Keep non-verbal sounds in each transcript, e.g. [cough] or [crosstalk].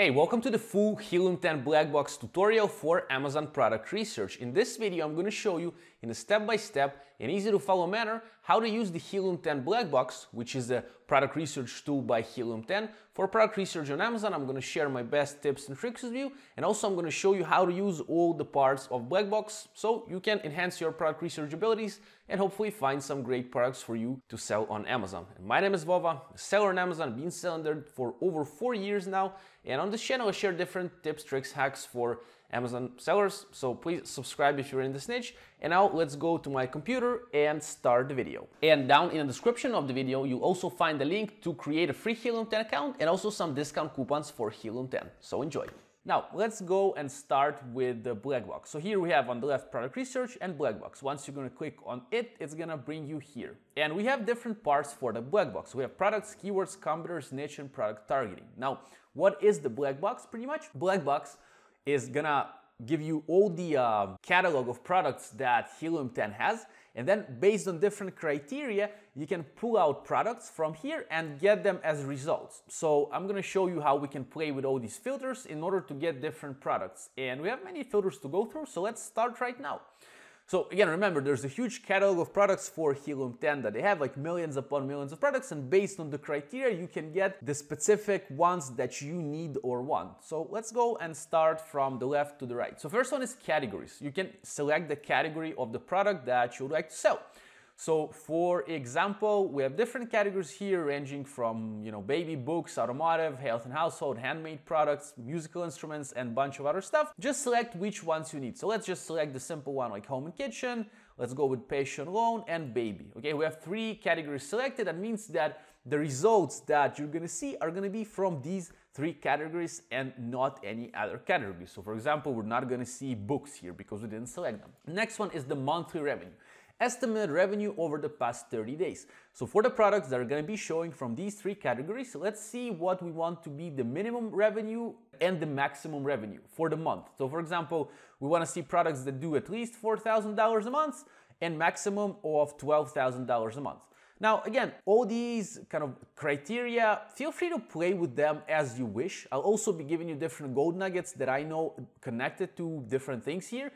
Hey, welcome to the full Helium 10 black box tutorial for Amazon product research. In this video, I'm going to show you in a step-by-step and easy to follow manner how to use the Helium 10 black box, which is a product research tool by Helium 10. For product research on Amazon, I'm going to share my best tips and tricks with you. And also I'm going to show you how to use all the parts of black box so you can enhance your product research abilities and hopefully find some great products for you to sell on Amazon. And my name is Vova, a seller on Amazon, been selling there for over four years now. And on this channel, I share different tips, tricks, hacks for Amazon sellers. So please subscribe if you're in this niche. And now let's go to my computer and start the video. And down in the description of the video, you'll also find the link to create a free Helium 10 account and also some discount coupons for Helium 10. So enjoy. Now, let's go and start with the black box. So here we have on the left product research and black box. Once you're gonna click on it, it's gonna bring you here. And we have different parts for the black box. We have products, keywords, competitors, niche, and product targeting. Now, what is the black box pretty much? Black box is gonna give you all the uh, catalog of products that Helium 10 has. And then based on different criteria, you can pull out products from here and get them as results. So I'm gonna show you how we can play with all these filters in order to get different products. And we have many filters to go through, so let's start right now. So again, remember, there's a huge catalog of products for Helium 10 that they have like millions upon millions of products and based on the criteria, you can get the specific ones that you need or want. So let's go and start from the left to the right. So first one is categories. You can select the category of the product that you would like to sell. So for example, we have different categories here ranging from, you know, baby books, automotive, health and household, handmade products, musical instruments, and bunch of other stuff. Just select which ones you need. So let's just select the simple one like home and kitchen. Let's go with patio lawn and baby. Okay, we have three categories selected. That means that the results that you're gonna see are gonna be from these three categories and not any other category. So for example, we're not gonna see books here because we didn't select them. Next one is the monthly revenue estimated revenue over the past 30 days. So for the products that are going to be showing from these three categories, let's see what we want to be the minimum revenue and the maximum revenue for the month. So for example, we want to see products that do at least $4,000 a month and maximum of $12,000 a month. Now, again, all these kind of criteria, feel free to play with them as you wish. I'll also be giving you different gold nuggets that I know connected to different things here.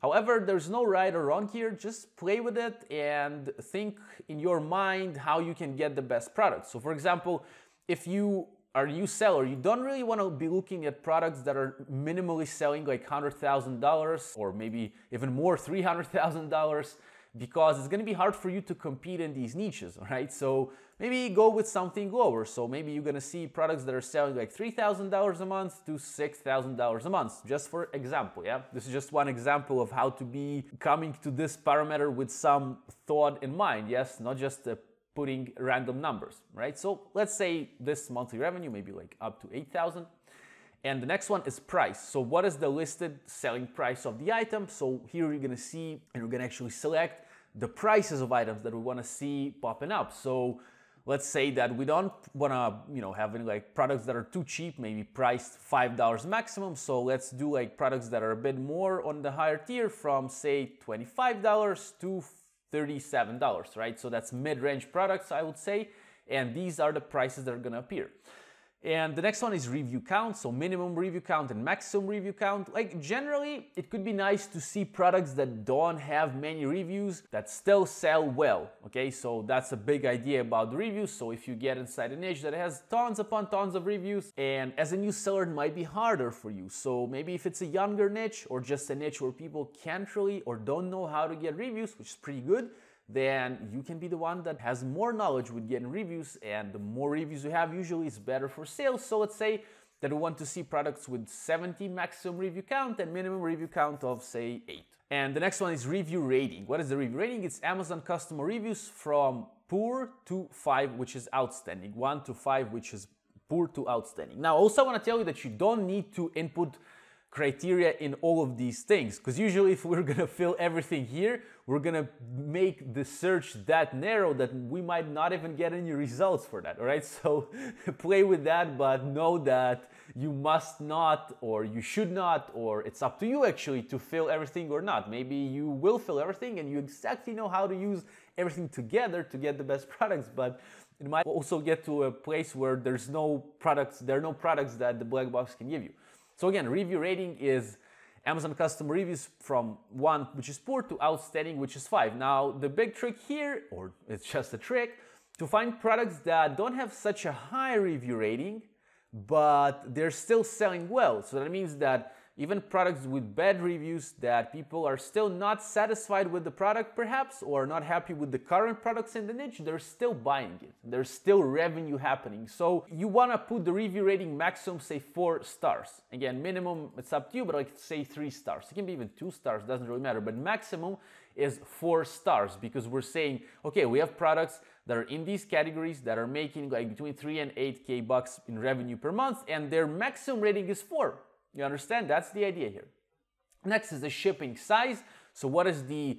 However, there's no right or wrong here, just play with it and think in your mind how you can get the best product. So for example, if you are a new seller, you don't really want to be looking at products that are minimally selling like $100,000 or maybe even more, $300,000 because it's going to be hard for you to compete in these niches, [laughs] right? So maybe go with something lower. So maybe you're going to see products that are selling like $3,000 a month to $6,000 a month, just for example, yeah? This is just one example of how to be coming to this parameter with some thought in mind, yes? Not just uh, putting random numbers, right? So let's say this monthly revenue, maybe like up to 8,000. And the next one is price. So what is the listed selling price of the item? So here you're gonna see, and we're gonna actually select the prices of items that we wanna see popping up. So let's say that we don't wanna, you know, have any like products that are too cheap, maybe priced $5 maximum. So let's do like products that are a bit more on the higher tier from say $25 to $37, right? So that's mid-range products, I would say. And these are the prices that are gonna appear. And the next one is review count, so minimum review count and maximum review count. Like generally, it could be nice to see products that don't have many reviews that still sell well, okay? So that's a big idea about the reviews. So if you get inside a niche that has tons upon tons of reviews and as a new seller, it might be harder for you. So maybe if it's a younger niche or just a niche where people can't really or don't know how to get reviews, which is pretty good, then you can be the one that has more knowledge with getting reviews and the more reviews you have usually is better for sales. So let's say that we want to see products with 70 maximum review count and minimum review count of say 8. And the next one is review rating. What is the review rating? It's Amazon customer reviews from poor to 5 which is outstanding, 1 to 5 which is poor to outstanding. Now also I want to tell you that you don't need to input criteria in all of these things. Because usually if we're gonna fill everything here we're gonna make the search that narrow that we might not even get any results for that all right [laughs] so play with that but know that you must not or you should not or it's up to you actually to fill everything or not. Maybe you will fill everything and you exactly know how to use everything together to get the best [laughs] products but it might also get to a place where there's no products, there are no products that the black box can give you. So again, review rating is Amazon customer reviews from one, which is poor, to outstanding, which is five. Now, the big trick here, or it's just a trick, to find products that don't have such a high review rating, but they're still selling well. So that means that even products with bad reviews that people are still not satisfied with the product perhaps or not happy with the current products in the niche they're still buying it. There's still revenue happening. So you want to put the review rating maximum say four stars. Again minimum it's up to you but like say three stars. It can be even two stars doesn't really matter but maximum is four stars because we're saying okay we have products that are in these categories that are making like between 3 and 8k bucks in revenue per month and their maximum rating is 4 you understand? That's the idea here. Next is the shipping size. So what is the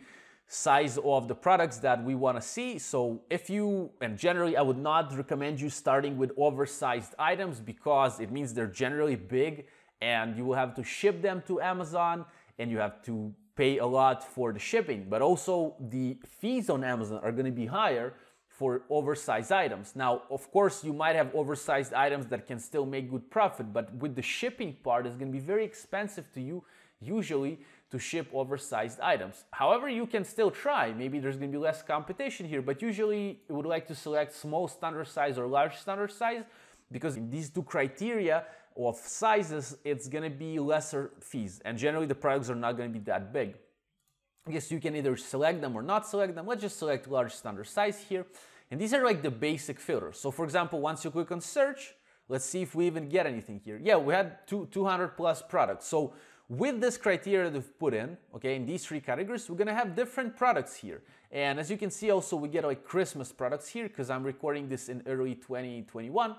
size of the products that we want to see. So if you, and generally I would not recommend you starting with oversized items because it means they're generally big and you will have to ship them to Amazon and you have to pay a lot for the shipping. But also the fees on Amazon are going to be higher for oversized items. Now, of course, you might have oversized items that can still make good profit, but with the shipping part, it's gonna be very expensive to you usually to ship oversized items. However, you can still try. Maybe there's gonna be less competition here, but usually you would like to select small standard size or large standard size because in these two criteria of sizes, it's gonna be lesser fees. And generally the products are not gonna be that big. I guess you can either select them or not select them. Let's just select large standard size here. And these are like the basic filters. So for example, once you click on search, let's see if we even get anything here. Yeah, we had two, 200 plus products. So with this criteria that we've put in, okay, in these three categories, we're gonna have different products here. And as you can see also, we get like Christmas products here because I'm recording this in early 2021.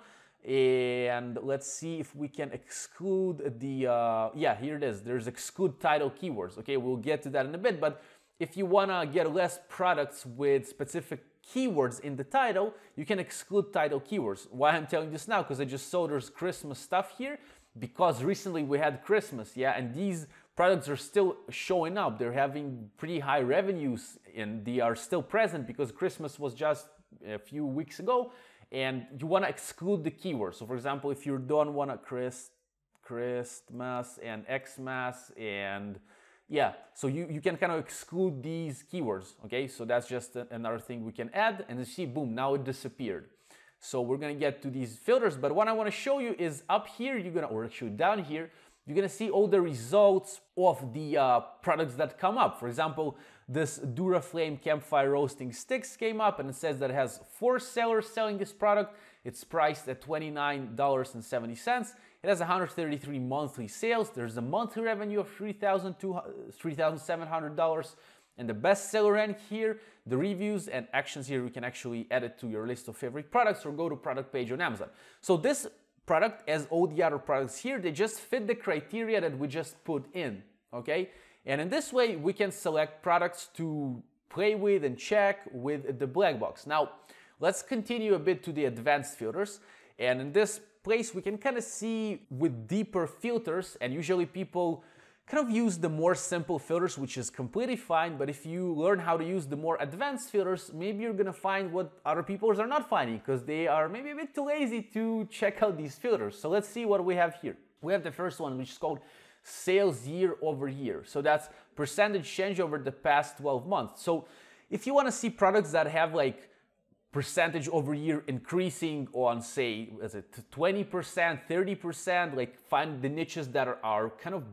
And let's see if we can exclude the, uh, yeah, here it is. There's exclude title keywords. Okay, we'll get to that in a bit. But if you wanna get less products with specific keywords in the title, you can exclude title keywords. Why I'm telling this now? Because I just saw there's Christmas stuff here because recently we had Christmas, yeah, and these products are still showing up. They're having pretty high revenues and they are still present because Christmas was just a few weeks ago and you want to exclude the keywords. So for example, if you don't want to Christ, Christmas and Xmas and yeah, so you, you can kind of exclude these keywords, okay? So that's just another thing we can add and see, boom, now it disappeared. So we're gonna get to these filters, but what I wanna show you is up here, you're gonna, or actually down here, you're gonna see all the results of the uh, products that come up. For example, this Duraflame campfire roasting sticks came up and it says that it has four sellers selling this product. It's priced at $29.70. It has 133 monthly sales. There's a monthly revenue of $3,700. And the bestseller rank here, the reviews and actions here, you can actually add it to your list of favorite products or go to product page on Amazon. So this product, as all the other products here, they just fit the criteria that we just put in, okay? And in this way, we can select products to play with and check with the black box. Now, let's continue a bit to the advanced filters. And in this place we can kind of see with deeper filters and usually people kind of use the more simple filters which is completely fine but if you learn how to use the more advanced filters maybe you're gonna find what other people are not finding because they are maybe a bit too lazy to check out these filters so let's see what we have here we have the first one which is called sales year over year. So that's percentage change over the past 12 months. So if you want to see products that have like percentage over year increasing on say is it 20% 30% like find the niches that are, are kind of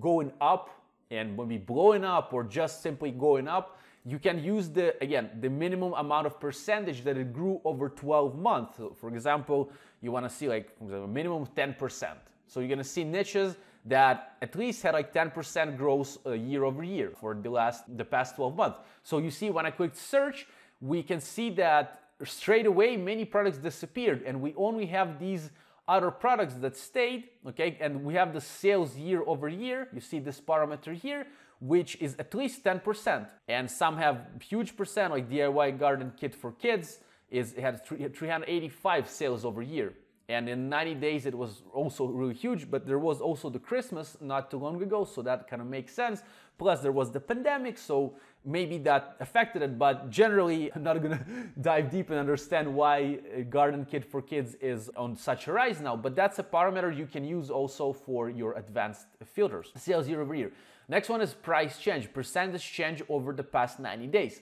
going up and maybe blowing up or just simply going up you can use the again the minimum amount of percentage that it grew over 12 months. So for example you want to see like a minimum 10% so you're going to see niches that at least had like 10% growth uh, year over year for the last the past 12 months so you see when i click search we can see that straight away many products disappeared and we only have these other products that stayed, okay? And we have the sales year over year. You see this parameter here, which is at least 10%. And some have huge percent, like DIY garden kit for kids is it had 385 sales over year. And in 90 days, it was also really huge, but there was also the Christmas not too long ago, so that kind of makes sense. Plus, there was the pandemic, so maybe that affected it, but generally, I'm not gonna [laughs] dive deep and understand why Garden Kit for Kids is on such a rise now, but that's a parameter you can use also for your advanced filters. Sales year over year. Next one is price change, percentage change over the past 90 days.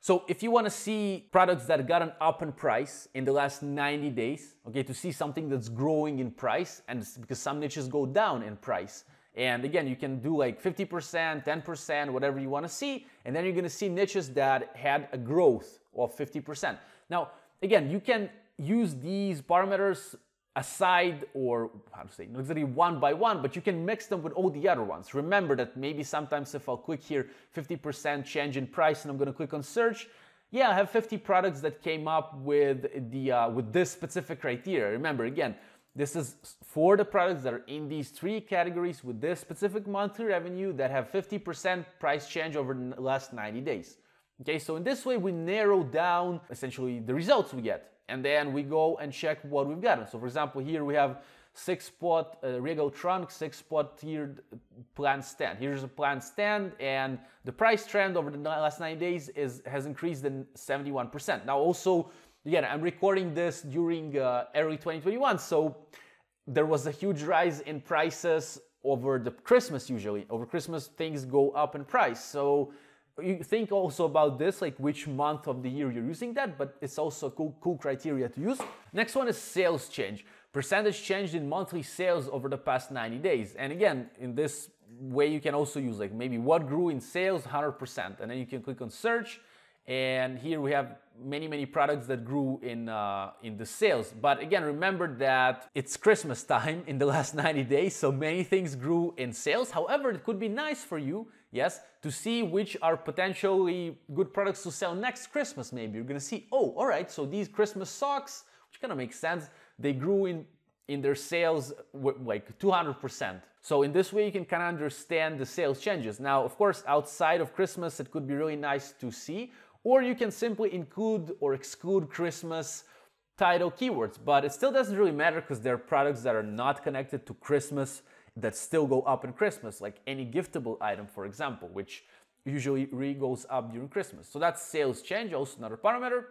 So if you want to see products that got an up in price in the last 90 days, okay, to see something that's growing in price, and because some niches go down in price, and again, you can do like 50%, 10%, whatever you want to see. And then you're going to see niches that had a growth of 50%. Now, again, you can use these parameters aside or how to say, not exactly one by one, but you can mix them with all the other ones. Remember that maybe sometimes if I'll click here 50% change in price and I'm going to click on search, yeah, I have 50 products that came up with the uh, with this specific criteria. Remember again, this is for the products that are in these three categories with this specific monthly revenue that have 50% price change over the last 90 days. Okay, so in this way we narrow down essentially the results we get and then we go and check what we've gotten. So for example, here we have six spot uh, regal trunk, six spot tiered plant stand. Here's a plant stand and the price trend over the last 90 days is has increased in 71%. Now also again, I'm recording this during uh, early 2021, so there was a huge rise in prices over the Christmas usually. Over Christmas, things go up in price. So you think also about this, like which month of the year you're using that, but it's also a cool, cool criteria to use. Next one is sales change. Percentage change in monthly sales over the past 90 days. And again, in this way, you can also use like maybe what grew in sales 100%. And then you can click on search and here we have many, many products that grew in, uh, in the sales. But again, remember that it's Christmas [laughs] time in the last 90 days, so many things grew in sales. However, it could be nice for you, yes, to see which are potentially good products to sell next Christmas maybe. You're gonna see, oh, all right, so these Christmas socks, which kind of makes sense, they grew in in their sales like 200%. So in this way, you can kind of understand the sales changes. Now, of course, outside of Christmas, it could be really nice to see, or you can simply include or exclude Christmas title keywords, but it still doesn't really matter because there are products that are not connected to Christmas that still go up in Christmas, like any giftable item, for example, which usually really goes up during Christmas. So that's sales change, also another parameter.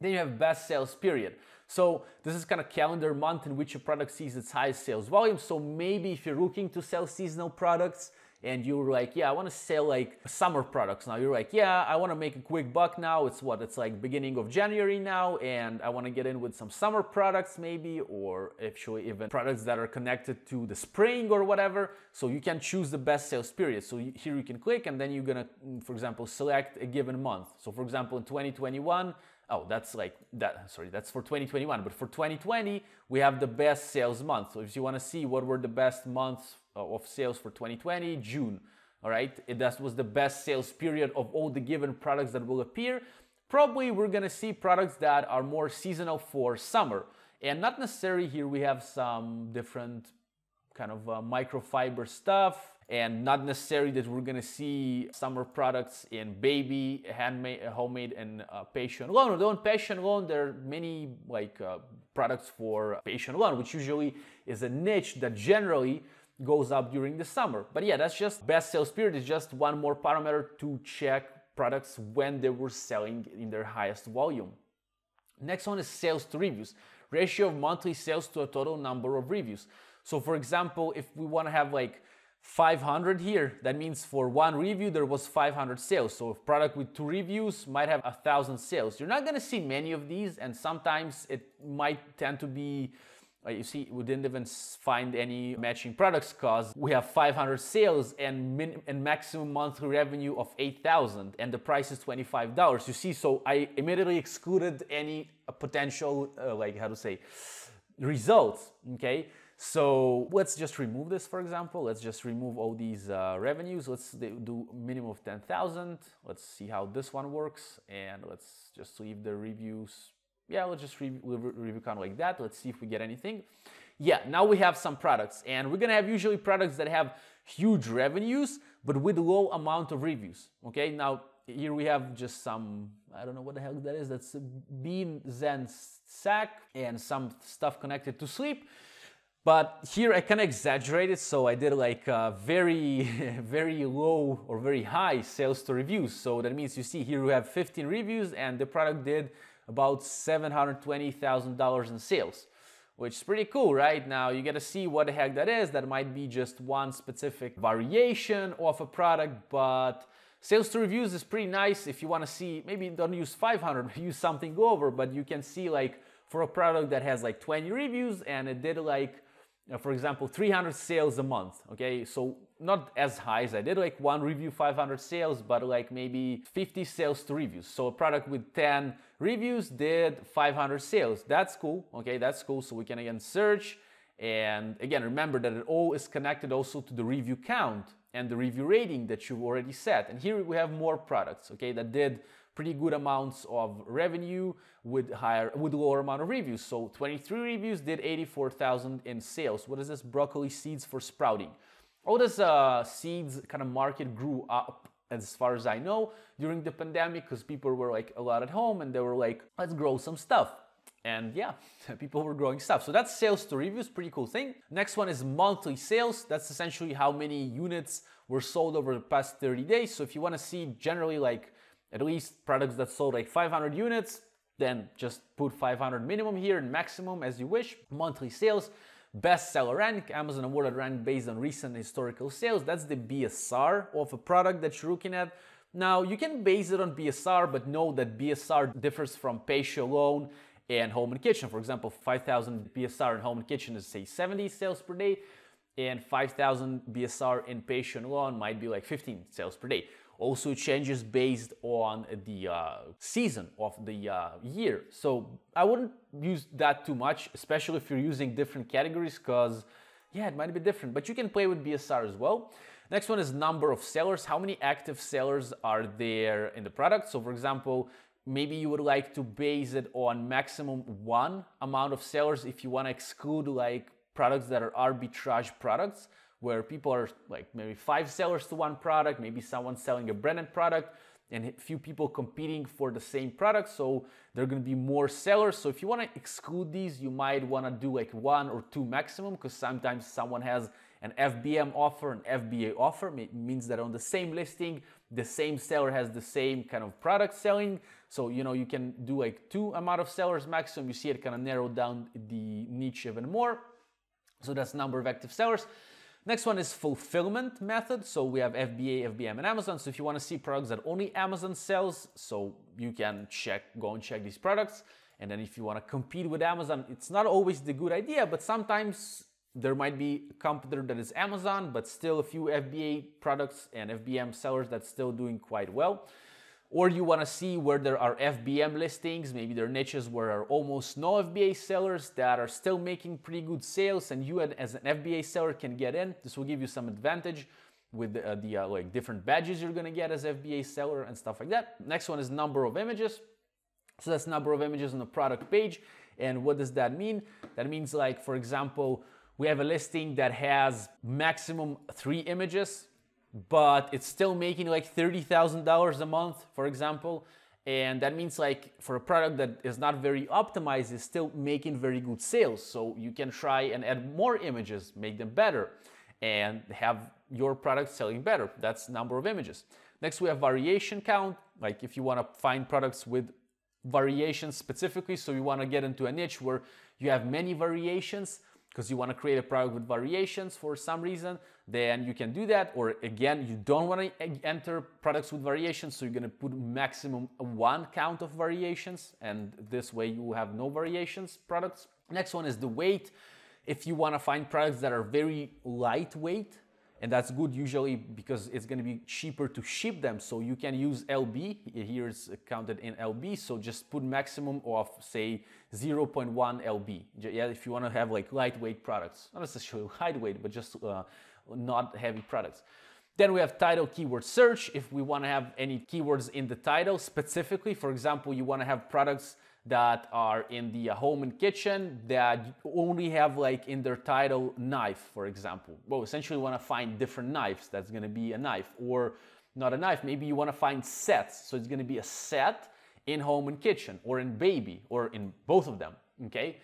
Then you have best sales period. So this is kind of calendar month in which your product sees its highest sales volume. So maybe if you're looking to sell seasonal products, and you're like, yeah, I want to sell like summer products now. You're like, yeah, I want to make a quick buck now. It's what? It's like beginning of January now, and I want to get in with some summer products maybe, or actually even products that are connected to the spring or whatever. So you can choose the best sales period. So here you can click, and then you're gonna, mm, for example, select a given month. So for example, in 2021, oh, that's like that, sorry, that's for 2021. But for 2020, we have the best sales month. So if you want to see what were the best months of sales for 2020, June. All right, that was the best sales period of all the given products that will appear. Probably we're gonna see products that are more seasonal for summer. And not necessarily here we have some different kind of uh, microfiber stuff and not necessarily that we're gonna see summer products in baby, handmade, homemade, and uh, patio lawn. Although in patio lawn, there are many like uh, products for patio lawn, which usually is a niche that generally goes up during the summer. But yeah, that's just best sales period is just one more parameter to check products when they were selling in their highest volume. Next one is sales to reviews, ratio of monthly sales to a total number of reviews. So for example, if we want to have like 500 here, that means for one review there was 500 sales. So a product with two reviews might have a thousand sales. You're not gonna see many of these and sometimes it might tend to be uh, you see, we didn't even find any matching products because we have 500 sales and, min- and maximum monthly revenue of 8,000 and the price is $25. You see, so I immediately excluded any uh, potential, uh, like how to say, results, okay? So let's just remove this, for example. Let's just remove all these uh, revenues. Let's do minimum of 10,000. Let's see how this one works. And let's just leave the reviews yeah, let's just review, review kind of like that. Let's see if we get anything. Yeah, now we have some products and we're gonna have usually products that have huge revenues, but with low amount of reviews. Okay, now here we have just some, I don't know what the hell that is. That's Bean Zen sack and some stuff connected to sleep. But here I kind of exaggerated, so I did like very, [laughs] very low or very high sales to reviews. So that means you see here we have 15 reviews and the product did about $720,000 in sales, which is pretty cool, right? Now you get to see what the heck that is. That might be just one specific variation of a product, but sales to reviews is pretty nice. If you want to see, maybe don't use 500, [laughs] use something over, but you can see like for a product that has like 20 reviews and it did like for example, 300 sales a month, okay? So not as high as I did, like one review, 500 sales, but like maybe 50 sales to reviews. So a product with 10 reviews did 500 sales. That's cool, okay? That's cool. So we can again search. And again, remember that it all is connected also to the review count and the review rating that you've already set. And here we have more products, okay, that did pretty good amounts of revenue with higher with lower amount of reviews. So 23 reviews did 84,000 in sales. What is this? Broccoli seeds for sprouting. All this uh, seeds kind of market grew up as far as I know during the pandemic because people were like a lot at home and they were like, let's grow some stuff. And yeah, [laughs] people were growing stuff. So that's sales to reviews, pretty cool thing. Next one is monthly sales. That's essentially how many units were sold over the past 30 days. So if you want to see generally like at least products that sold like 500 units, then just put 500 minimum here and maximum as you wish. Monthly sales, bestseller rank, Amazon awarded rank based on recent historical sales. That's the BSR of a product that you're looking at. Now you can base it on BSR, but know that BSR differs from pay alone and home and kitchen. For example, 5,000 BSR in home and kitchen is say 70 sales per day, and 5,000 BSR in patio lawn might be like 15 sales per day also changes based on the uh, season of the uh, year. So I wouldn't use that too much, especially if you're using different categories, because yeah, it might be different, but you can play with BSR as well. Next one is number of sellers. How many active sellers are there in the product? So for example, maybe you would like to base it on maximum one amount of sellers if you want to exclude like products that are arbitrage products where people are like maybe five sellers to one product, maybe someone selling a branded product and a few people competing for the same product. So there are going to be more sellers. So if you want to exclude these, you might want to do like one or two maximum because sometimes someone has an FBM offer, an FBA offer. It means that on the same listing, the same seller has the same kind of product selling. So, you know, you can do like two amount of sellers maximum. You see it kind of narrow down the niche even more. So that's number of active sellers. Next one is fulfillment method. So we have FBA, FBM, and Amazon. So if you want to see products that only Amazon sells, so you can check, go and check these products. And then if you want to compete with Amazon, it's not always the good idea, but sometimes there might be a competitor that is Amazon, but still a few FBA products and FBM sellers that's still doing quite well or you want to see where there are FBM listings, maybe there are niches where are almost no FBA sellers that are still making pretty good sales and you as an FBA seller can get in. This will give you some advantage with the, uh, the uh, like different badges you're gonna get as FBA seller and stuff like that. Next one is number of images. So that's number of images on the product page. And what does that mean? That means like, for example, we have a listing that has maximum three images but it's still making like $30,000 a month, for example. And that means like for a product that is not very optimized, it's still making very good sales. So you can try and add more images, make them better and have your product selling better. That's number of images. Next, we have variation count. Like if you want to find products with variations specifically, so you want to get into a niche where you have many variations, because you want to create a product with variations for some reason, then you can do that. Or again, you don't want to enter products with variations, so you're going to put maximum one count of variations, and this way you have no variations products. Next one is the weight. If you want to find products that are very lightweight, and that's good usually because it's going to be cheaper to ship them so you can use lb here is counted in lb so just put maximum of say 0.1 lb yeah if you want to have like lightweight products not necessarily [laughs] lightweight but just uh, not heavy products then we have title keyword search if we want to have any keywords in the title specifically for example you want to have products that are in the uh, home and kitchen that only have like in their title knife, for example. Well, essentially want to find different knives. That's going to be a knife. Or not a knife. Maybe you want to find sets. So it's going to be a set in home and kitchen or in baby or in both of them. Okay.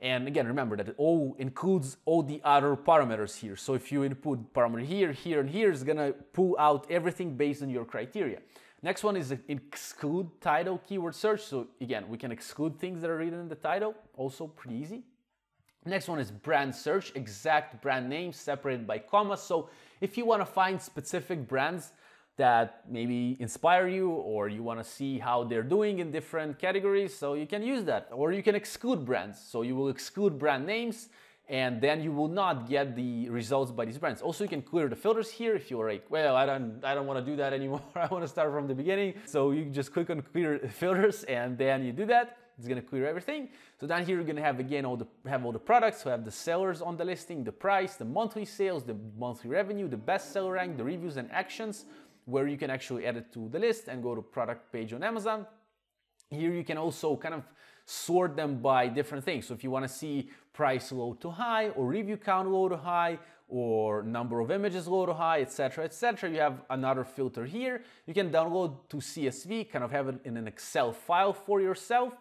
And again, remember that it all includes all the other parameters here. So if you input parameter here, here, and here, it's gonna pull out everything based on your criteria. Next one is exclude title keyword search. So again, we can exclude things that are written in the title, also pretty easy. Next one is brand search, exact brand names separated by commas. So if you wanna find specific brands that maybe inspire you or you want to see how they're doing in different categories so you can use that. Or you can exclude brands so you will exclude brand names and then you will not get the results by these brands. Also you can clear the filters here if you're like well i don't i don't want to do that anymore. [laughs] I want to start from the beginning. So you just click on clear [laughs] filters and then you do that. It's to clear everything. So down here, you're to have again all the have all the products. So have the sellers on the listing, the price, the monthly sales, the monthly revenue, the best seller rank, the reviews and actions where you can actually add it to the list and go to product page on Amazon. Here you can also kind of sort them by different things. So if you want to see price low to high or review count low to high or number of images low to high, etc., etc., you have another filter here. You can download to CSV, kind of have it in an Excel file for yourself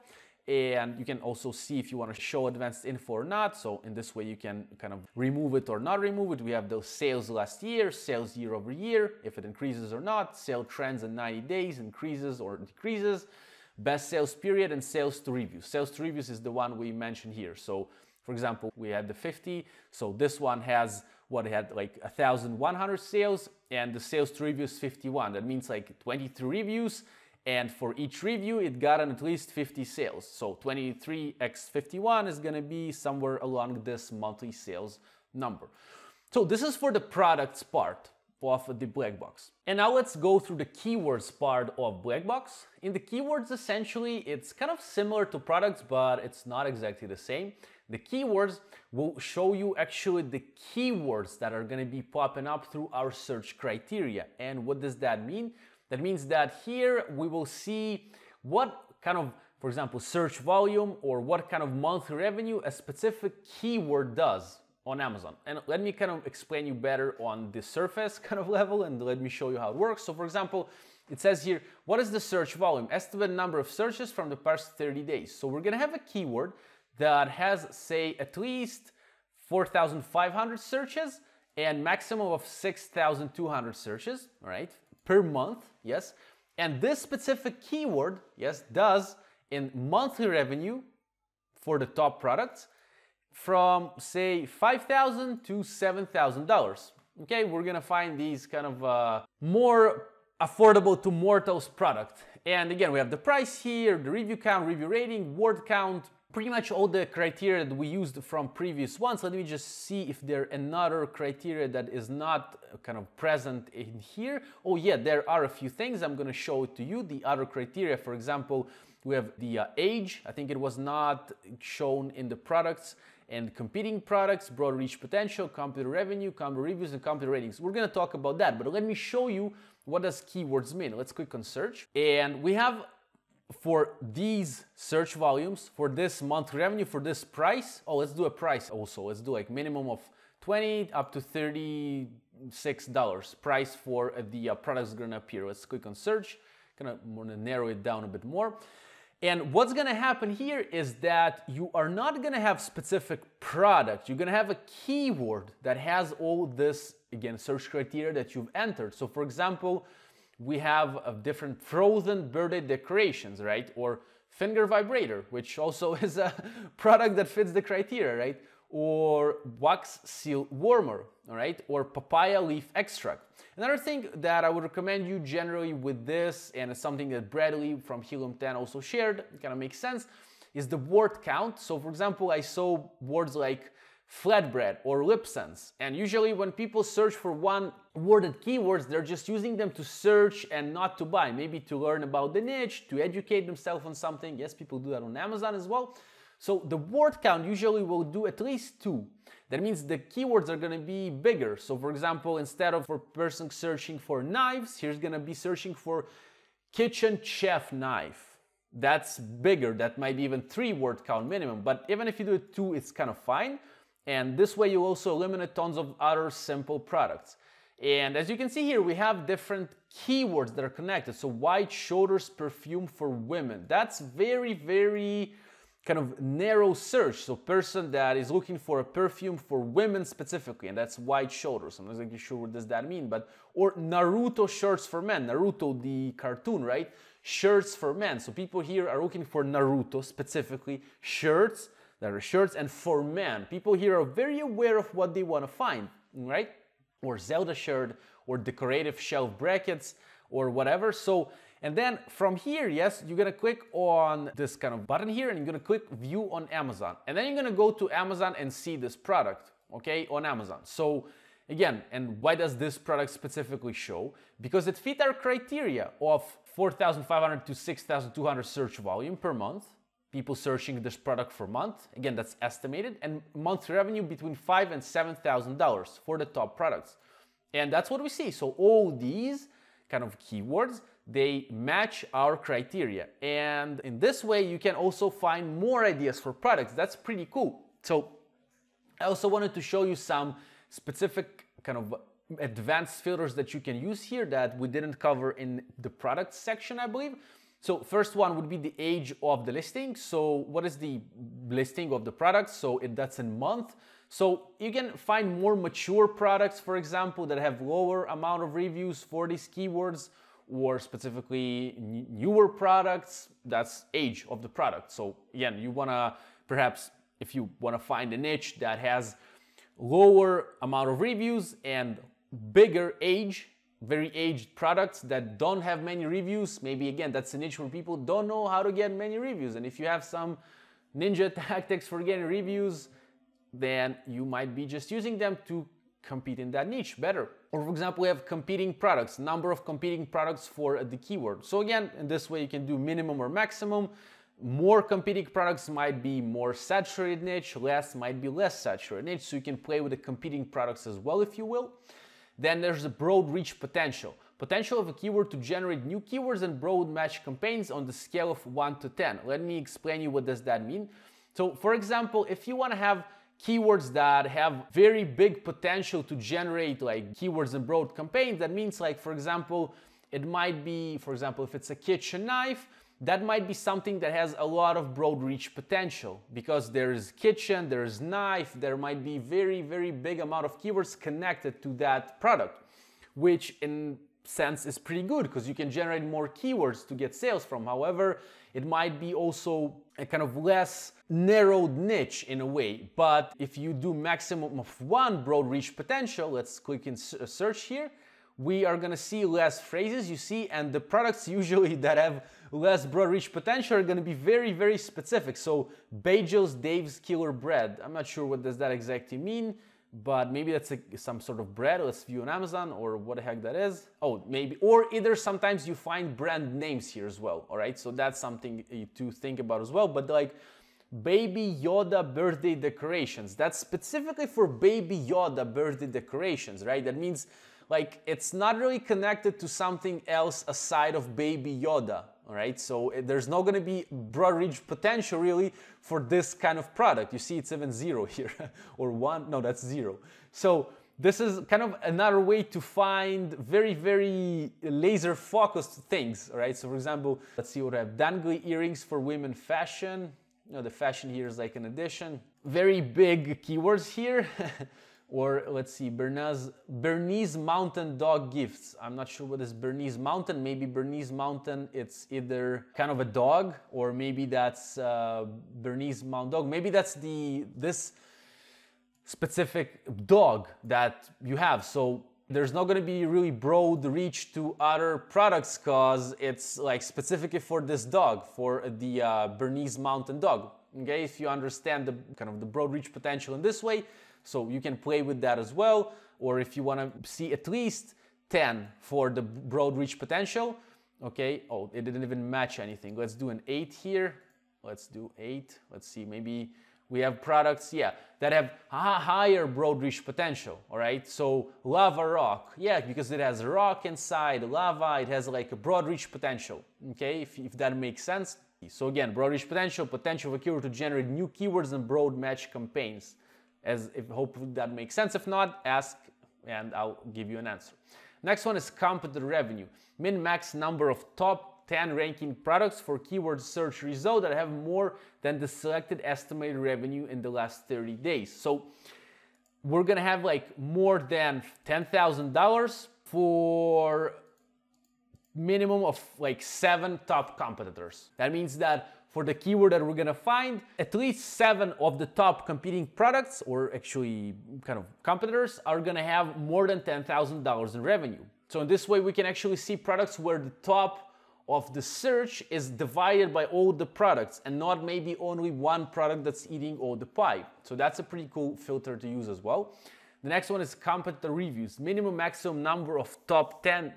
and you can also see if you want to show advanced info or not. So in this way, you can kind of remove it or not remove it. We have those sales last year, sales year over year, if it increases or not, sale trends in 90 days, increases or decreases, best sales period and sales to reviews. Sales to reviews is the one we mentioned here. So for example, we had the 50. So this one has what it had like 1,100 sales and the sales to reviews 51. That means like 23 reviews and for each review, it got at least 50 sales. So 23 x 51 is gonna be somewhere along this monthly sales number. So this is for the products part of the black box. And now let's go through the keywords part of black box. In the keywords, essentially, it's kind of similar to products, but it's not exactly the same. The keywords will show you actually the keywords that are gonna be popping up through our search criteria. And what does that mean? That means that here we will see what kind of, for example, search volume or what kind of monthly revenue a specific keyword does on Amazon. And let me kind of explain you better on the surface [laughs] kind of level and let me show you how it works. So for example, it says here, what is the search volume? Estimate number of searches from the past 30 days. So we're gonna have a keyword that has say at least 4,500 searches and maximum of 6,200 searches, right? Per month, yes. And this specific keyword, yes, does in monthly revenue for the top products from say 5,000 to $7,000. Okay, we're gonna find these kind of uh, more affordable to mortals product. And again, we have the price here, the review count, review rating, word count, pretty much all the criteria that we used from previous ones. Let me just see if there are another criteria that is not kind of present in here. Oh yeah, there are a few things. I'm gonna show it to you. The other criteria, for example, we have the uh, age. I think it was not shown in the products and competing products, broad reach potential, competitor revenue, competitor reviews, and competitor ratings. We're gonna talk about that, but let me show you what does keywords mean. Let's click on search. And we have for these search volumes, for this monthly revenue, for this price, oh, let's do a price also. Let's do like minimum of 20 up to $36 price for the uh, products gonna appear. Let's click on search, gonna wanna narrow it down a bit more. And what's gonna happen here is that you are not gonna have specific product. You're gonna have a keyword that has all this, again, search criteria that you've entered. So for example, we have different frozen birthday decorations, right? Or finger vibrator, which also [laughs] is a product that fits the criteria, right? Or wax seal warmer, all right? Or papaya leaf extract. Another thing that I would recommend you generally with this, and it's something that Bradley from Helium 10 also shared, kind of makes sense, is the word count. So for example, I saw words like flatbread or Libsens. And usually when people search for one worded keywords, they're just using them to search and not to buy, maybe to learn about the niche, to educate themselves on something. Yes, people do that on Amazon as well. So the word count usually will do at least two. That means the keywords are gonna be bigger. So for example, instead of a person searching for knives, here's gonna be searching for kitchen chef knife. That's bigger, that might be even three word count minimum. But even if you do it two, it's kind of fine. And this way you also eliminate tons of other simple products. And as you can see here, we have different keywords that are connected. So wide shoulders perfume for women. That's very, very kind of narrow search. So person that is looking for a perfume for women specifically, and that's wide shoulders. I'm not exactly sure what does that mean, but or Naruto shirts for men. Naruto, the cartoon, right? Shirts for men. So people here are looking for Naruto specifically, shirts that are shirts and for men. People here are very aware of what they want to find, right? Or Zelda shirt or decorative shelf brackets or whatever. So and then from here, yes, you're gonna click on this kind of button here and you're gonna click view on Amazon. And then you're gonna go to Amazon and see this product, okay, on Amazon. So again, and why does this product specifically show? Because it fit our criteria of 4,500 to 6,200 search volume per month, people searching this product for month. Again, that's estimated, and monthly revenue between five and seven thousand dollars for the top products. And that's what we see. So all these kind of keywords they match our criteria. And in this way, you can also find more ideas for products. That's pretty cool. So I also wanted to show you some specific kind of advanced filters that you can use here that we didn't cover in the product section, I believe. So first one would be the age of the listing. So what is the listing of the product? So it, that's in month. So you can find more mature products, for example, that have lower amount of reviews for these keywords or specifically newer products, that's age of the product. So again, you wanna perhaps if you wanna find a niche that has lower amount of reviews and bigger age, very aged products that don't have many reviews, maybe again, that's a niche where people don't know how to get many reviews. And if you have some ninja [laughs] tactics for getting reviews, then you might be just using them to compete in that niche better. Or for example, we have competing products, number of competing products for the keyword. So again, in this way you can do minimum or maximum. More competing products might be more saturated niche, less might be less saturated niche. So you can play with the competing products as well, if you will. Then there's a broad reach potential. Potential of a keyword to generate new keywords and broad match campaigns on the scale of 1 to 10. Let me explain you what does that mean. So for example, if you want to have keywords that have very big potential to generate like keywords and broad campaigns. That means like, for example, it might be, for example, if it's a kitchen knife, that might be something that has a lot of broad reach potential because there's kitchen, there's knife, there might be very, very big amount of keywords connected to that product, which in sense is pretty good because you can generate more keywords to get sales from. However, it might be also a kind of less narrowed niche in a way. But if you do maximum of one broad reach potential, let's click in search here, we are gonna see less phrases you see and the products [laughs] usually that have less broad reach potential are gonna be very, very specific. So Bagel's Dave's Killer Bread. I'm not sure what does that exactly mean but maybe that's a, some sort of bread. Let's view on Amazon or what the heck that is. Oh, maybe, or either sometimes you find brand names here as well. All right, so that's something to think about as well. But like Baby Yoda birthday decorations, that's specifically for Baby Yoda birthday decorations, right? That means like it's not really connected to something else aside of Baby Yoda, right? So eh, there's not gonna be broad reach potential really for this kind of product. You see it's even zero [laughs] here, or one, no, that's zero. So this is kind of another way to find very, very laser focused things, all right? So for example, let's see what I have. Dangly earrings for women fashion. You know, the fashion here is like an addition. Very big keywords here. [laughs] or let's see, Bernese, Bernese Mountain Dog Gifts. I'm not sure what is Bernese Mountain. Maybe Bernese Mountain, it's either kind of a dog or maybe that's uh, Bernese Mountain Dog. Maybe that's the this specific dog that you have. So there's not going to be really broad reach to other products because it's like specifically for this dog, for the uh, Bernese Mountain Dog. Okay, if you understand the kind of the broad reach potential in this way, so you can play with that as well. Or if you want to see at least 10 for the broad reach potential, okay, oh, it didn't even match anything. Let's do an 8 here. Let's do 8. Let's see, maybe we have products, yeah, that have higher broad reach potential, all right? So lava rock, yeah, because it has rock inside, lava, it has like a broad reach potential, okay, if, if that makes sense. So again, broad reach potential, potential of a keyword to generate new keywords and broad match campaigns as if hopefully that makes sense. If not, ask and I'll give you an answer. Next one is competitor revenue. Min-max number of top 10 ranking products for keyword search result that have more than the selected estimated revenue in the last 30 days. So we're gonna have like more than $10,000 for minimum of like seven top competitors. That means that for the keyword that we're gonna find, at least seven of the top competing products, or actually kind of competitors, are gonna have more than $10,000 in revenue. So in this way, we can actually see products where the top of the search is divided by all the products and not maybe only one product that's eating all the pie. So that's a pretty cool filter to use as well. The next one is competitor reviews. Minimum maximum number of top 10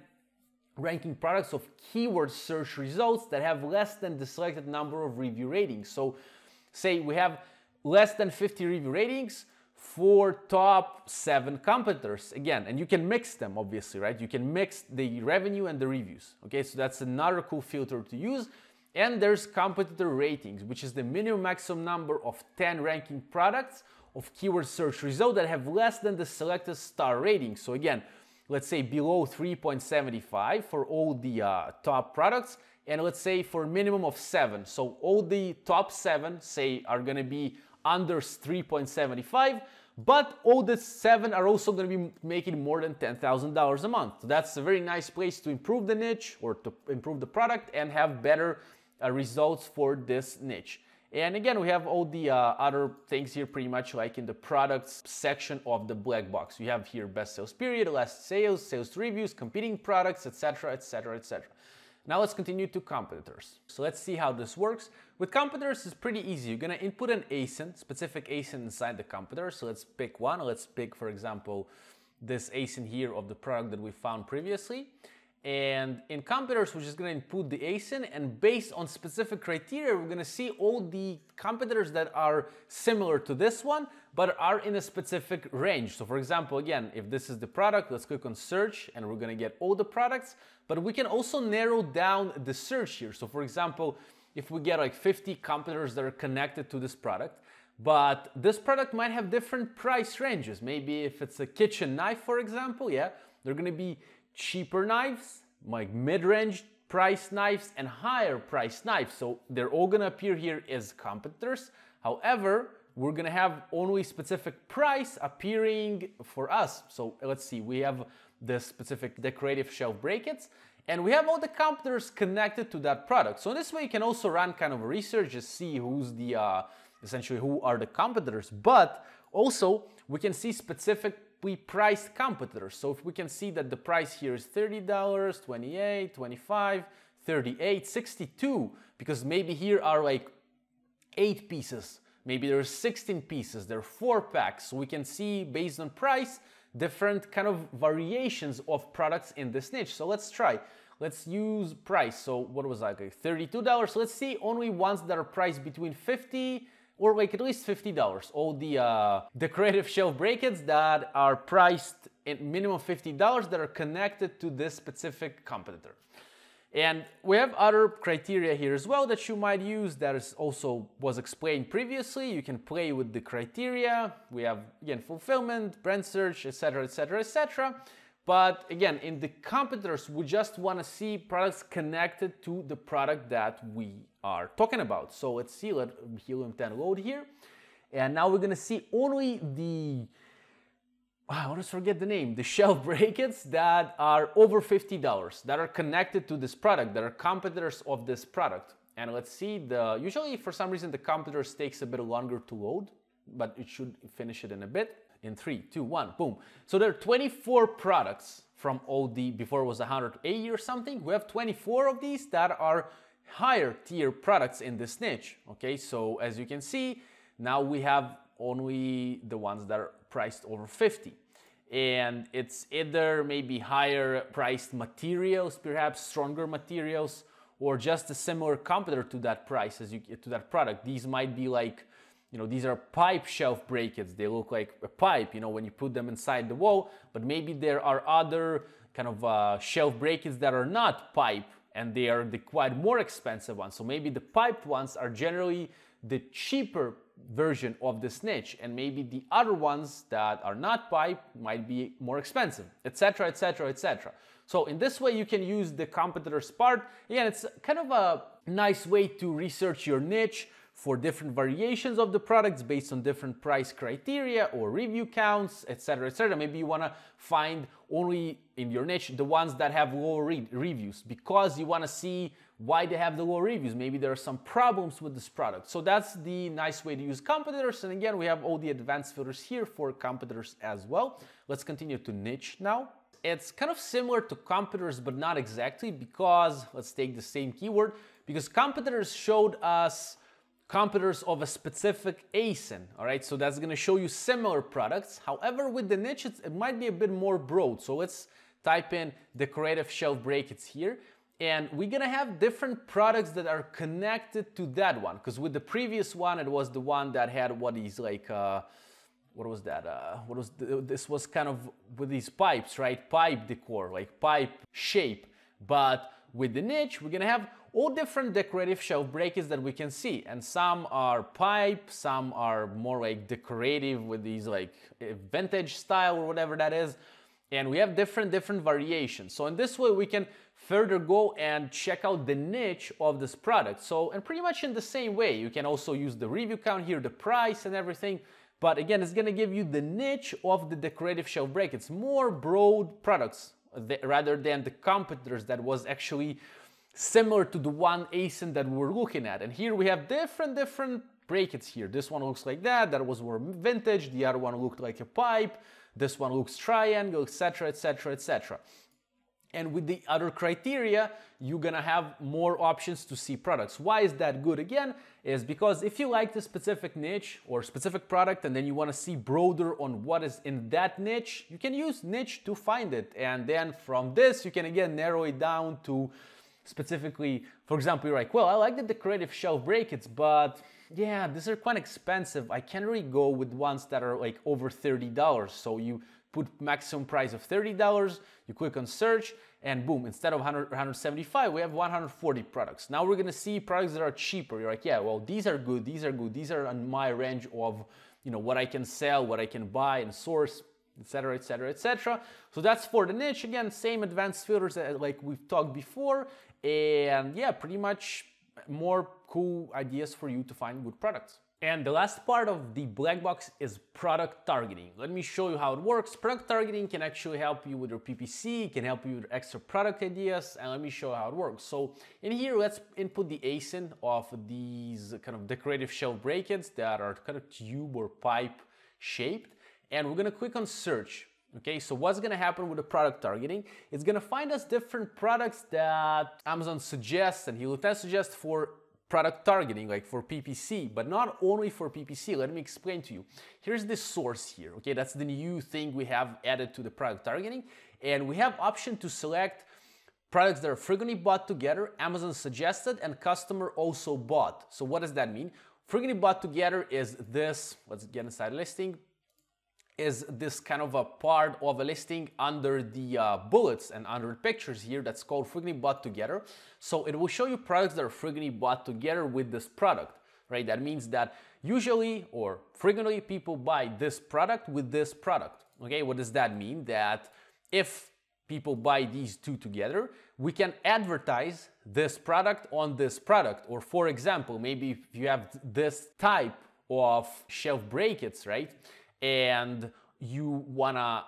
ranking products of keyword search results that have less than the selected number of review ratings. So say we have less than 50 review ratings for top seven competitors. Again and you can mix them obviously right? You can mix the revenue and the reviews okay? So that's another cool filter to use. And there's competitor ratings which is the minimum maximum number of 10 ranking products of keyword search results that have less than the selected star rating. So again let's say below 3.75 for all the uh, top products and let's say for minimum of 7 so all the top 7 say are going to be under 3.75 but all the 7 are also going to be making more than $10,000 a month. So that's a very nice place to improve the niche or to improve the product and have better uh, results for this niche and again, we have all the uh, other things here pretty much like in the products section of the black box. You have here best sales period, last sales, sales reviews, competing products, etc., etc., etc. Now let's continue to competitors. So let's see how this works. With competitors, it's pretty easy. You're gonna input an ASIN, specific ASIN inside the competitor. So let's pick one. Let's pick, for example, this ASIN here of the product that we found previously. And in competitors, we're just gonna input the ASIN and based on specific criteria, we're gonna see all the competitors that are similar to this one, but are in a specific range. So for example, again, if this is the product, let's click on search and we're gonna get all the products, but we can also narrow down the search here. So for example, if we get like 50 competitors that are connected to this product, but this product might have different price ranges. Maybe if it's a kitchen knife, for example, yeah, they're gonna be cheaper knives, like mid-range price knives and higher price knives. So they're all gonna appear here as competitors. However, we're gonna have only specific price appearing for us. So let's see, we have the specific decorative shelf brackets and we have all the competitors connected to that product. So this way, you can also run kind of research, to see who's the, uh, essentially who are the competitors, but also we can see specific we price competitors. So if we can see that the price here is $30, 28, 25, 38, 62, because maybe here are like eight pieces, maybe there are 16 pieces, there are four packs. So we can see based on price, different kind of variations of products in this niche. So let's try. Let's use price. So what was that? Like $32. Let's see only ones that are priced between 50 or like at least $50. All the uh, decorative shelf brackets that are priced at minimum $50 that are connected to this specific competitor. And we have other criteria here as well that you might use that is also was explained previously. You can play with the criteria. We have again fulfillment, brand search, etc., etc., etc. But again, in the competitors, we just want to see products connected to the product that we are talking about. So let's see, let Helium 10 load here. And now we're to see only the, ah, I always forget the name, the [laughs] shelf brackets that are over $50, that are connected to this product, that are competitors of this product. And let's see, the usually for some reason the competitors takes a bit longer to load, but it should finish it in a bit in three, two, one, boom. So there are 24 products from OD, before it was 180 or something. We have 24 of these that are higher tier products in this niche. Okay, so as you can see, now we have only the ones that are priced over 50. And it's either maybe higher priced materials, perhaps stronger materials, or just a similar competitor to that price as you to that product. These might be like you know, these are pipe shelf brackets. They look like a pipe, you know, when you put them inside the wall, but maybe there are other kind of uh, shelf brackets that are not pipe and they are the quite more expensive ones. So maybe the piped ones are generally the cheaper version of this niche and maybe the other ones that are not pipe might be more expensive etc etc etc so in this way you can use the competitor's part again it's kind of a nice way to research your niche for different variations of the products based on different price criteria or review counts, etc., etc. Maybe you want to find only in your niche the ones that have low re reviews because you want to see why they have the low reviews. Maybe there are some problems with this product. So that's the nice way to use competitors. And again, we have all the advanced filters here for competitors as well. Let's continue to niche now. It's kind of similar to competitors, but not exactly because let's take the same keyword because competitors showed us competitors of a specific ASIN, all right? So that's gonna show you similar products. However, with the niche, it might be a bit more broad. So let's type in decorative shelf brackets here. And we're gonna have different products that are connected to that one. Because with the previous one, it was the one that had what is like, uh, what was that? Uh, what was this was kind of with these pipes, right? Pipe decor, like pipe shape. But with the niche, we're gonna have all different decorative shelf brackets that we can see. And some are pipe, some are more like decorative with these like eh, vintage style or whatever that is. And we have different, different variations. So in this way, we can further go and check out the niche of this product. So, and pretty much in the same way, you can also use the review count here, the price and everything. But again, it's gonna give you the niche of the decorative shelf brackets, more broad products rather than the competitors that was actually similar to the one ASIN that we were looking at. And here we have different, different brackets here. This one looks like that, that was more vintage, the other one looked like a pipe, this one looks triangle, etc., etc., etc. And with the other criteria, you're gonna have more options to see products. Why is that good? Again, is because if you like the specific niche or specific product and then you wanna see broader on what is in that niche, you can use niche to find it. And then from this, you can again narrow it down to specifically, for example, you're like, well, I like the decorative shelf brackets, but yeah, these are quite expensive. I can't really go with ones that are like over $30. So you put maximum price of $30, you click on search, and boom, instead of 100, 175, we have 140 products. Now we're gonna see products that are cheaper. You're like, yeah, well, these are good, these are good, these are on my range of you know what I can sell, what I can buy and source etc etc etc so that's for the niche again same advanced filters that, like we've talked before and yeah pretty much more cool ideas for you to find good products and the last part of the black box is product targeting. Let me show you how it works. Product targeting can actually help you with your PPC, can help you with extra product ideas, and let me show you how it works. So in here, let's input the ASIN of these kind of decorative shelf brackets that are kind of tube or pipe shaped and we're gonna click on search. Okay, so what's gonna happen with the product targeting? It's gonna find us different products that Amazon suggests and 10 suggests for product targeting, like for PPC, but not only for PPC. Let me explain to you. Here's the source here, okay? That's the new thing we have added to the product targeting. And we have option to select products that are frequently bought together, Amazon suggested, and customer also bought. So what does that mean? Frequently bought together is this, let's get inside listing, is this kind of a part of a listing under the uh, bullets and under pictures here that's called frequently bought together. So it will show you products that are frequently bought together with this product, right? That means that usually or frequently people buy this product with this product. Okay, what does that mean? That if people buy these two together, we can advertise this product on this product. Or for example, maybe if you have this type of shelf brackets, right? And you wanna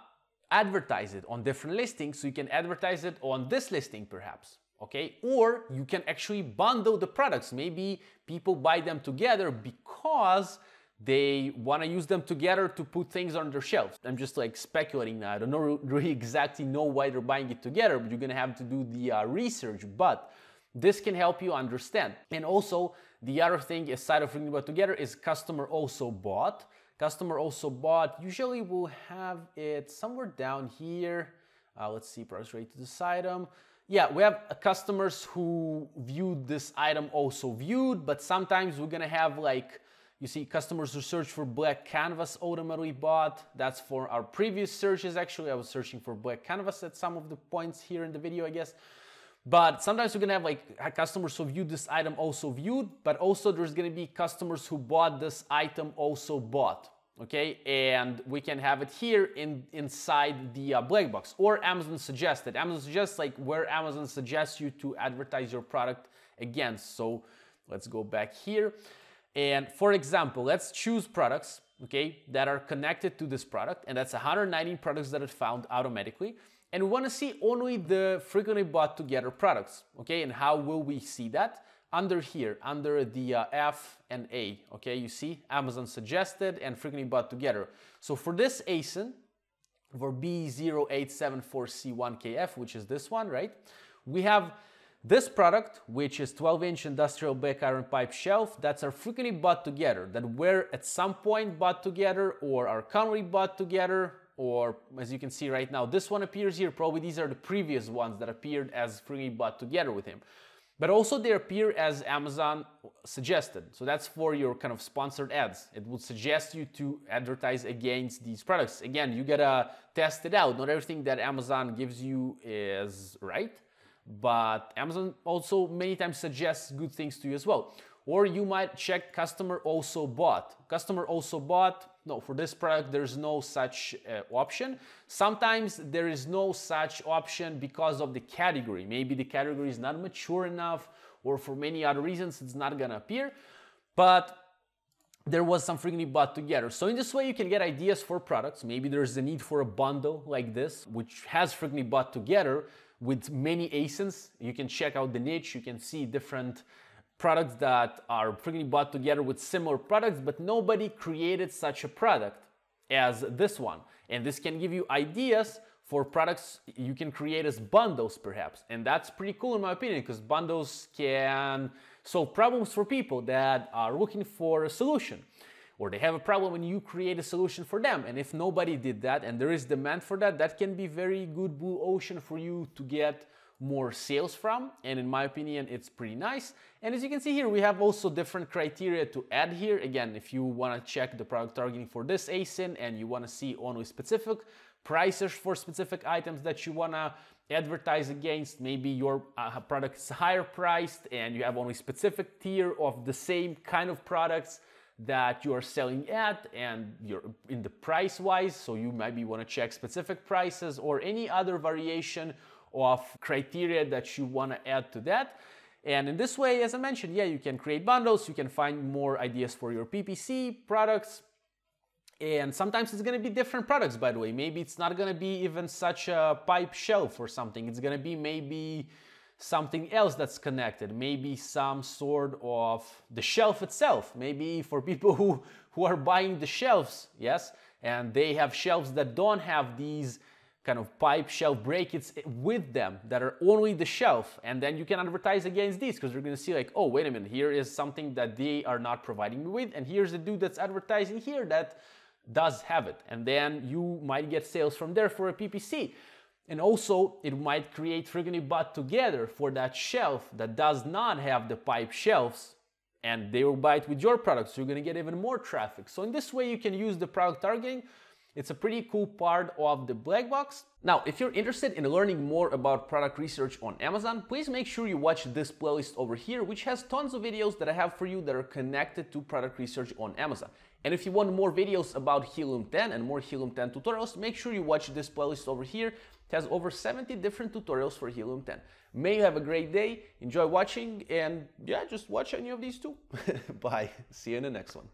advertise it on different listings, so you can advertise it on this listing perhaps, okay? Or you can actually bundle the products. Maybe people buy them together because they want to use them together to put things on their shelves. I'm just like speculating now. I don't know [laughs] really exactly know why they're buying it together, but you're gonna have to do the uh, research. But this can help you understand. And also, the other thing aside of thinking about together is customer also bought. Customer also bought, usually we'll have it somewhere down here. Uh, let's see, price rate to this item. Yeah, we have customers who viewed this item also viewed, but sometimes we're gonna have like, you see customers who search for black canvas ultimately bought. That's for our previous searches actually. I was searching for black canvas at some of the points here in the video, I guess. But sometimes we're gonna have like customers who viewed this item also viewed, but also there's gonna be customers who bought this item also bought okay? And we can have it here in inside the uh, black box. Or amazon suggested amazon suggests like where amazon suggests you to advertise your product against so let's go back here. And for example let's choose products okay that are connected to this product. And that's 119 products that it found automatically. And we want to see only the frequently bought together products okay? And how will we see that under here, under the uh, F and A, okay, you see Amazon suggested and frequently bought together. So for this ASIN, for B0874C1KF, which is this one, right? We have this product, which is 12-inch industrial back iron pipe shelf, that's our frequently bought together, that were at some point bought together or are currently bought together, or as you can see right now, this one appears here, probably these are the previous ones that appeared as frequently bought together with him. But also they appear as Amazon suggested. So that's for your kind of sponsored ads. It would suggest you to advertise against these products. Again, you gotta test it out. Not everything that Amazon gives you is right, but Amazon also many times suggests good things to you as well. Or you might check customer also bought. Customer also bought, no, for this product, there's no such uh, option. Sometimes there is no such option because of the category. Maybe the category is not mature enough or for many other reasons, it's not gonna appear. But there was some frequently bought together. So in this way, you can get ideas for products. Maybe there's a need for a bundle like this, which has frequently bought together with many ASINs. You can check out the niche. You can see different products that are frequently bought together with similar products, but nobody created such a product as this one. And this can give you ideas for products you can create as bundles perhaps. And that's pretty cool in my opinion because bundles can solve problems for people that are looking for a solution or they have a problem and you create a solution for them. And if nobody did that and there is demand for that, that can be very good blue ocean for you to get more sales from and in my opinion it's pretty nice. And as you can see here we have also different criteria to add here. Again if you want to check the product targeting for this ASIN and you want to see only specific prices for specific items that you want to advertise against maybe your uh, product is higher priced and you have only specific tier of the same kind of products that you are selling at and you're in the price wise so you maybe want to check specific prices or any other variation of criteria that you want to add to that. And in this way, as I mentioned, yeah, you can create bundles, you can find more ideas for your PPC products. And sometimes it's going to be different products, by the way. Maybe it's not going to be even such a pipe shelf or something. It's going to be maybe something else that's connected. Maybe some sort of the shelf itself. Maybe for people who, who are buying the shelves, yes, and they have shelves that don't have these kind of pipe shelf brackets with them that are only the shelf and then you can advertise against these because you're going to see like oh wait a minute here is something that they are not providing me with and here's a dude that's advertising here that does have it. And then you might get sales from there for a PPC and also it might create frequently bought together for that shelf that does not have the pipe shelves and they will buy it with your product so you're going to get even more traffic. So in this way you can use the product targeting it's a pretty cool part of the black box. Now, if you're interested in learning more about product research on Amazon, please make sure you watch this playlist over here, which has tons of videos that I have for you that are connected to product research on Amazon. And if you want more videos about Helium 10 and more Helium 10 tutorials, make sure you watch this playlist over here. It has over 70 different tutorials for Helium 10. May you have a great day, enjoy watching, and yeah, just watch any of these too. [laughs] Bye. See you in the next one.